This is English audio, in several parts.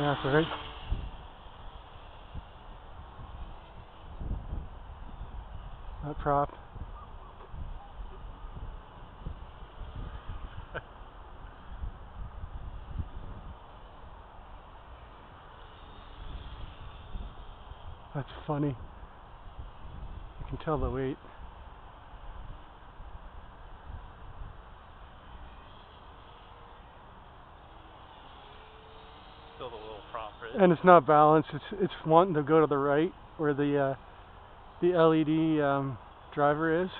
That's alright. That prop. That's funny. You can tell the weight. Little. And it's not balanced. It's it's wanting to go to the right where the uh, the LED um, driver is.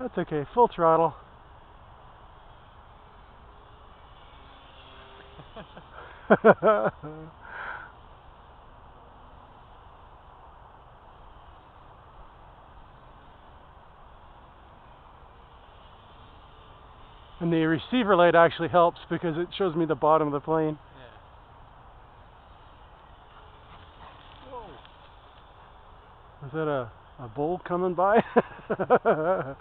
That's okay. Full throttle. and the receiver light actually helps because it shows me the bottom of the plane. Yeah. Whoa. Is that a, a bull coming by?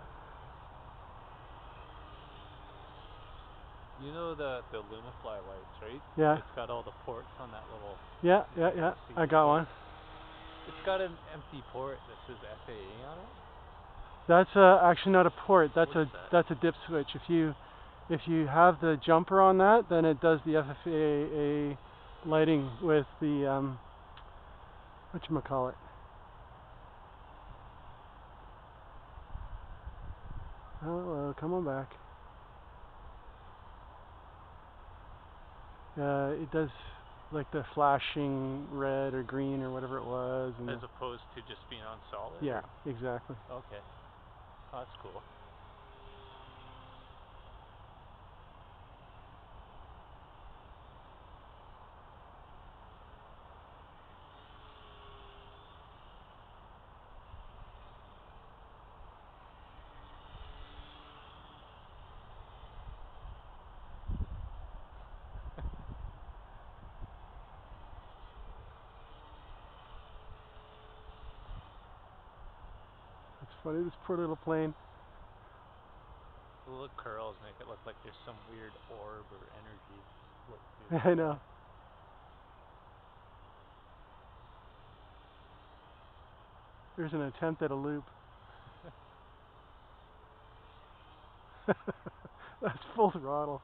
You know the the Lumify lights, right? yeah, It's got all the ports on that little. yeah, yeah, yeah. I got one. It's got an empty port that says FAA on it. That's uh, actually not a port. That's What a that? that's a dip switch. If you if you have the jumper on that, then it does the FFAA lighting with the um, what you call it. Hello, come on back. Uh, it does like the flashing red or green or whatever it was. And As opposed to just being on solid. yeah, exactly. Okay. Oh, that's funny this poor little plane. The little curls make it look like there's some weird orb or energy. look to it. I know. There's an attempt at a loop. That's full throttle.